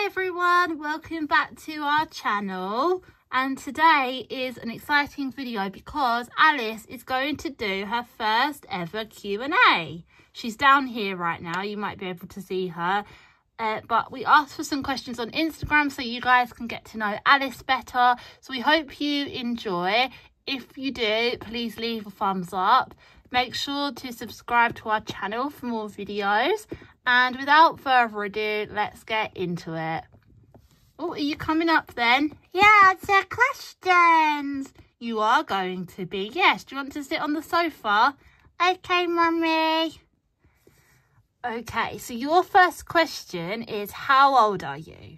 Hi everyone, welcome back to our channel and today is an exciting video because Alice is going to do her first ever Q&A. She's down here right now, you might be able to see her. Uh, but we asked for some questions on Instagram so you guys can get to know Alice better. So we hope you enjoy. If you do, please leave a thumbs up. Make sure to subscribe to our channel for more videos. And without further ado, let's get into it. Oh, are you coming up then? Yeah, answer questions. You are going to be. Yes. Do you want to sit on the sofa? Okay, Mummy. Okay, so your first question is how old are you?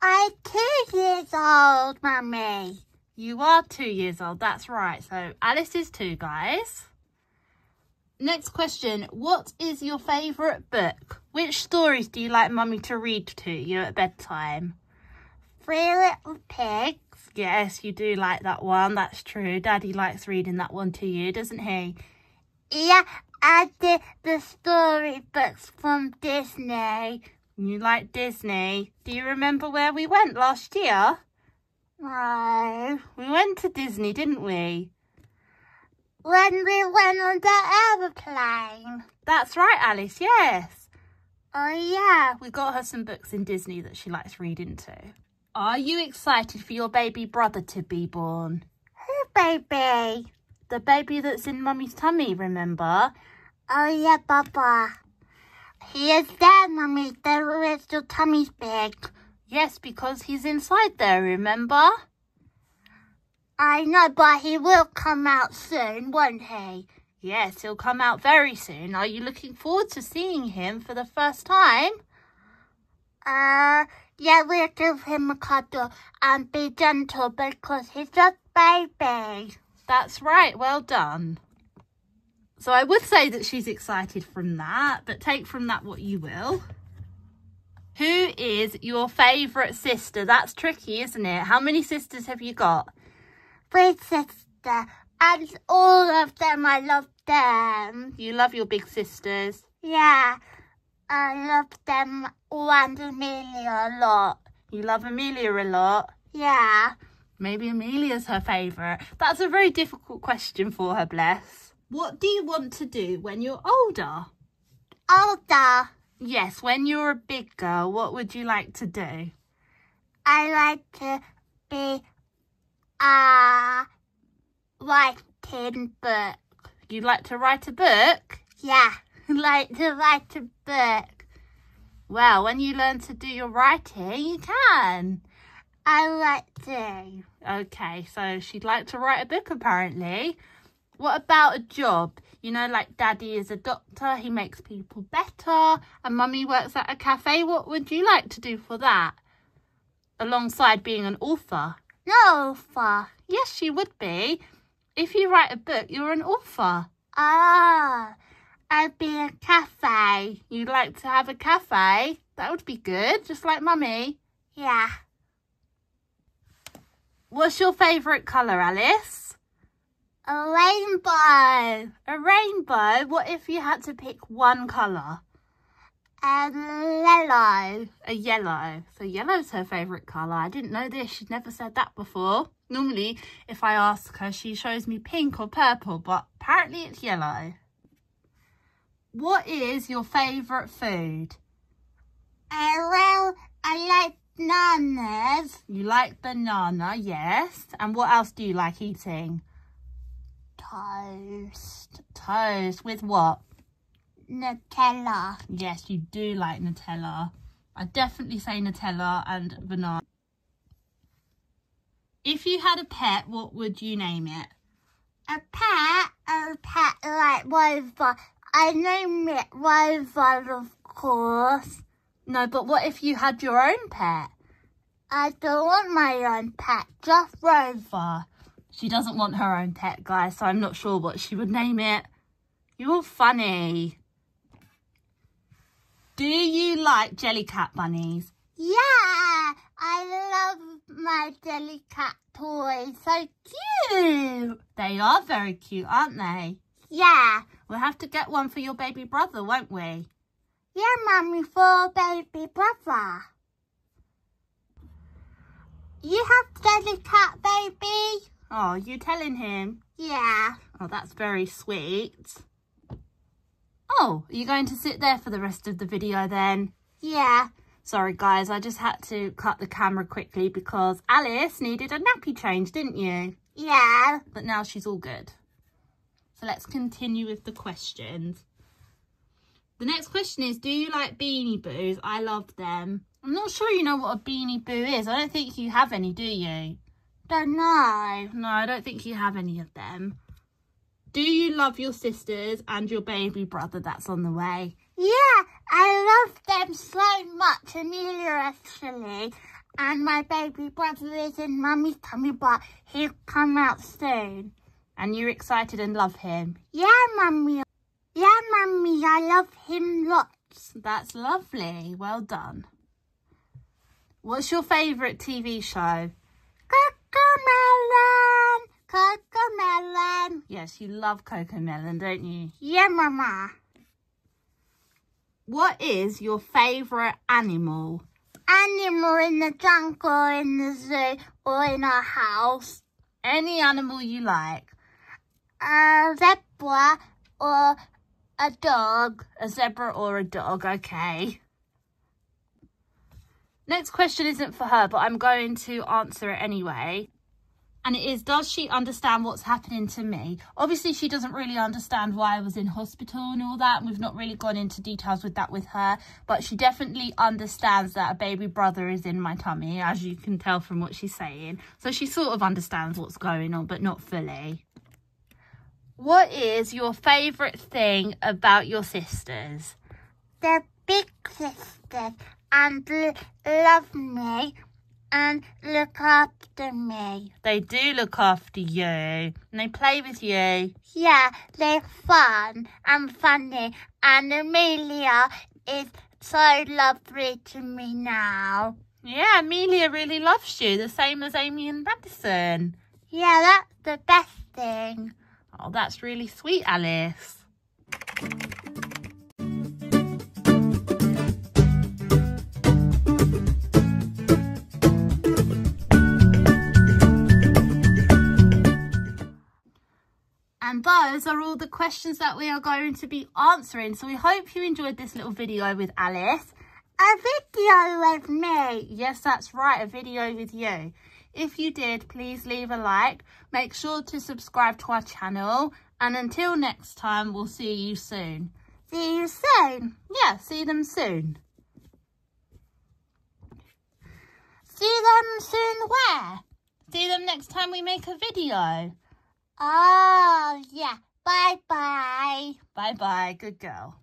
I'm two years old, Mummy. You are two years old, that's right. So Alice is two, guys. Next question, what is your favourite book? Which stories do you like Mummy to read to you at bedtime? Three Little Pigs. Yes, you do like that one, that's true. Daddy likes reading that one to you, doesn't he? Yeah, I did the storybooks from Disney. You like Disney. Do you remember where we went last year? No. We went to Disney, didn't we? When we went on the aeroplane. That's right, Alice, yes. Oh, yeah. We got her some books in Disney that she likes reading to. Are you excited for your baby brother to be born? Who baby? The baby that's in Mummy's tummy, remember? Oh, yeah, Papa. He is there, Mummy. The is your tummy's big. Yes, because he's inside there, remember? I know, but he will come out soon, won't he? Yes, he'll come out very soon. Are you looking forward to seeing him for the first time? Uh, yeah, we'll give him a cuddle and be gentle because he's a baby. That's right, well done. So I would say that she's excited from that, but take from that what you will. Who is your favourite sister? That's tricky, isn't it? How many sisters have you got? Three sisters, and all of them, I love them. You love your big sisters? Yeah, I love them all and Amelia a lot. You love Amelia a lot? Yeah. Maybe Amelia's her favourite. That's a very difficult question for her, bless. What do you want to do when you're older? Older. Yes, when you're a big girl, what would you like to do? I like to be a writing book. You'd like to write a book? Yeah, like to write a book. Well, when you learn to do your writing, you can. I like to. Okay, so she'd like to write a book apparently. What about a job? You know, like daddy is a doctor, he makes people better, and mummy works at a cafe. What would you like to do for that? Alongside being an author. No author. Yes, she would be. If you write a book, you're an author. Ah, I'd be a cafe. You'd like to have a cafe? That would be good, just like mummy. Yeah. What's your favourite colour, Alice? A rainbow. A rainbow? What if you had to pick one colour? A yellow. A yellow. So yellow's her favourite colour. I didn't know this. She'd never said that before. Normally, if I ask her, she shows me pink or purple, but apparently it's yellow. What is your favourite food? Uh, well, I like bananas. You like banana, yes. And what else do you like eating? Toast. Toast. With what? Nutella. Yes, you do like Nutella. I definitely say Nutella and banana. If you had a pet, what would you name it? A pet? A pet like Rover. I name it Rover, of course. No, but what if you had your own pet? I don't want my own pet, just Rover. She doesn't want her own pet, guys, so I'm not sure what she would name it. You're funny. Do you like Jellycat bunnies? Yeah, I love my Jellycat toys. So cute. They are very cute, aren't they? Yeah. We'll have to get one for your baby brother, won't we? Yeah, Mummy, for baby brother. You have Daddy Cat, baby. Oh, you telling him? Yeah. Oh, that's very sweet. Oh, are you going to sit there for the rest of the video then? Yeah. Sorry guys, I just had to cut the camera quickly because Alice needed a nappy change, didn't you? Yeah. But now she's all good. So let's continue with the questions. The next question is, do you like Beanie Boos? I love them. I'm not sure you know what a Beanie Boo is. I don't think you have any, do you? Don't know. No, I don't think you have any of them. Do you love your sisters and your baby brother that's on the way? Yeah, I love them so much, Amelia actually. And my baby brother is in Mummy's tummy, but he'll come out soon. And you're excited and love him? Yeah, Mummy. Yeah, Mummy, I love him lots. That's lovely. Well done. What's your favourite TV show? Cocomelon! Cocomelon! Yes, you love Cocomelon, don't you? Yeah, Mama. What is your favourite animal? Animal in the jungle, or in the zoo, or in our house. Any animal you like. A zebra or a dog. A zebra or a dog, okay. Next question isn't for her, but I'm going to answer it anyway. And it is, does she understand what's happening to me? Obviously, she doesn't really understand why I was in hospital and all that. And we've not really gone into details with that with her. But she definitely understands that a baby brother is in my tummy, as you can tell from what she's saying. So she sort of understands what's going on, but not fully. What is your favourite thing about your sisters? They're big sisters and love me and look after me. They do look after you and they play with you. Yeah, they're fun and funny and Amelia is so lovely to me now. Yeah, Amelia really loves you, the same as Amy and Madison. Yeah, that's the best thing. Oh, that's really sweet, Alice. Those are all the questions that we are going to be answering. So we hope you enjoyed this little video with Alice. A video with me. Yes, that's right, a video with you. If you did, please leave a like. Make sure to subscribe to our channel. And until next time, we'll see you soon. See you soon. Yeah, see them soon. See them soon where? See them next time we make a video. Oh, yeah. Bye-bye. Bye-bye. Good girl.